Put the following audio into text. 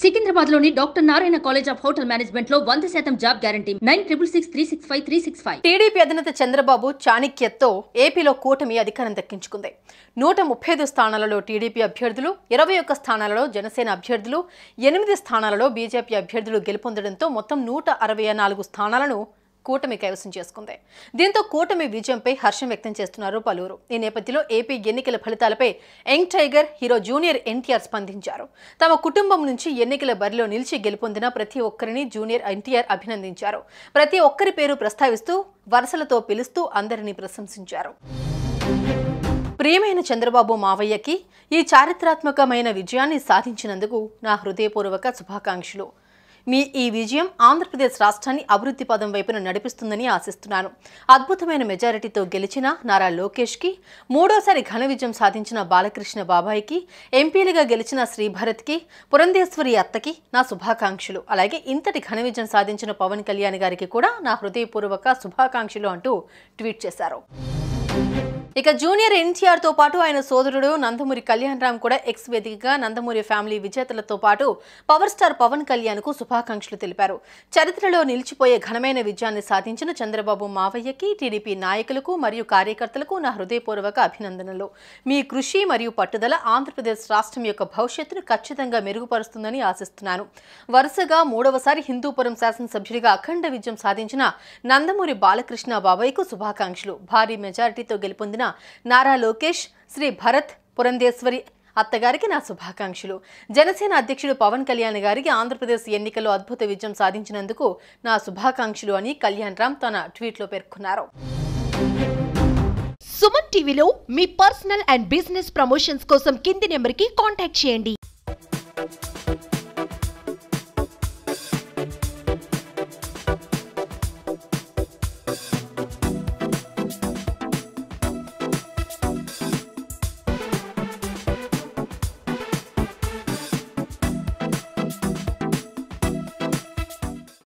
సికింద్రాబాద్లోని doctor Narayana college of hotel మేనేజ్మెంట్లో వంద శాతం job guarantee. Nine triple six three six five three six five. TDP అధినేత చంద్రబాబు చాణిక్యతో ఏపీలో కూటమి అధికారం దక్కించుకుంది. నూట ముప్పై ఐదు స్థానాలలో టీడీపీ అభ్యర్థులు ఇరవై ఒక్క స్థానాలలో జనసేన అభ్యర్థులు ఎనిమిది స్థానాలలో బీజేపీ అభ్యర్థులు గెలుపొందడంతో మొత్తం నూట అరవై నాలుగు స్థానాలను కూటమి కైవసం చేసుకుంది. దీంతో కూటమి విజయంపై హర్షం వ్యక్తం చేస్తున్నారు పలువురు. ఈ నేపథ్యంలో ఏపీ ఎన్నికల ఫలితాలపై young tiger hero junior NTR స్పందించారు. తమ కుటుంబం నుంచి ఎన్నికల బరిలో నిలిచి గెలుపొందిన ప్రతి ఒక్కరిని జూనియర్ ఎన్టీఆర్ అభినందించారు. ప్రతి ఒక్కరి పేరు ప్రస్తావిస్తూ వరుసలతో పిలుస్తూ అందరినీ ప్రశంసించారు. ప్రియమైన చంద్రబాబు మావయ్యకి ఈ చారిత్రాత్మకమైన విజయాన్ని సాధించినందుకు నా హృదయపూర్వక శుభాకాంక్షలు. మీ ఈ విజయం ఆంధ్రప్రదేశ్ రాష్ట్రాన్ని అభివృద్ధి పదం వైపున నడిపిస్తుందని ఆశిస్తున్నాను. అద్భుతమైన మెజారిటీతో గెలిచిన నారా లోకేష్కి మూడోసారి ఘన విజయం సాధించిన బాలకృష్ణ బాబాయికి ఎంపీలుగా గెలిచిన శ్రీభరత్కి పురంధేశ్వరి అత్తకి నా శుభాకాంక్షలు. అలాగే ఇంతటి ఘన విజయం సాధించిన పవన్ కళ్యాణ్ గారికి కూడా నా హృదయపూర్వక శుభాకాంక్షలు అంటూ ట్వీట్ చేశారు. ఇక జూనియర్ ఎన్టీఆర్తో పాటు ఆయన సోదరుడు నందమూరి కళ్యాణ్ రామ్ కూడా ఎక్స్ వేదికగా నందమూరి ఫ్యామిలీ విజేతలతో పాటు పవర్ స్టార్ పవన్ కళ్యాణ్కు శుభాకాంక్షలు తెలిపారు. చరిత్రలో నిలిచిపోయే ఘనమైన విజయాన్ని సాధించిన చంద్రబాబు మావయ్యకి టీడీపీ నాయకులకు మరియు కార్యకర్తలకు నా హృదయపూర్వక అభినందనలు. మీ కృషి మరియు పట్టుదల ఆంధ్రప్రదేశ్ రాష్ట్రం యొక్క భవిష్యత్తును ఖచ్చితంగా మెరుగుపరుస్తుందని ఆశిస్తున్నాను. వరుసగా మూడవసారి హిందూపురం శాసనసభ్యుడిగా అఖండ విజయం సాధించిన నందమూరి బాలకృష్ణ బాబాయ్కు శుభాకాంక్షలు. భారీ మెజారిటీతో గెలుపొందిన నారా లోకేష్ శ్రీ భరత్ పురంధేశ్వరి అత్తగారికి నా శుభాకాంక్షలు. జనసేన అధ్యక్షుడు పవన్ కళ్యాణ్ గారికి ఆంధ్రప్రదేశ్ ఎన్నికల్లో అద్భుత విజయం సాధించినందుకు నా శుభాకాంక్షలు అని కళ్యాణ్ రామ్ తన ట్వీట్లో పేర్కొన్నారు. సుమన్ టీవీలో మీ పర్సనల్ అండ్ బిజినెస్ ప్రమోషన్స్ కోసం కింది నెంబర్కి కాంటాక్ట్ చేయండి.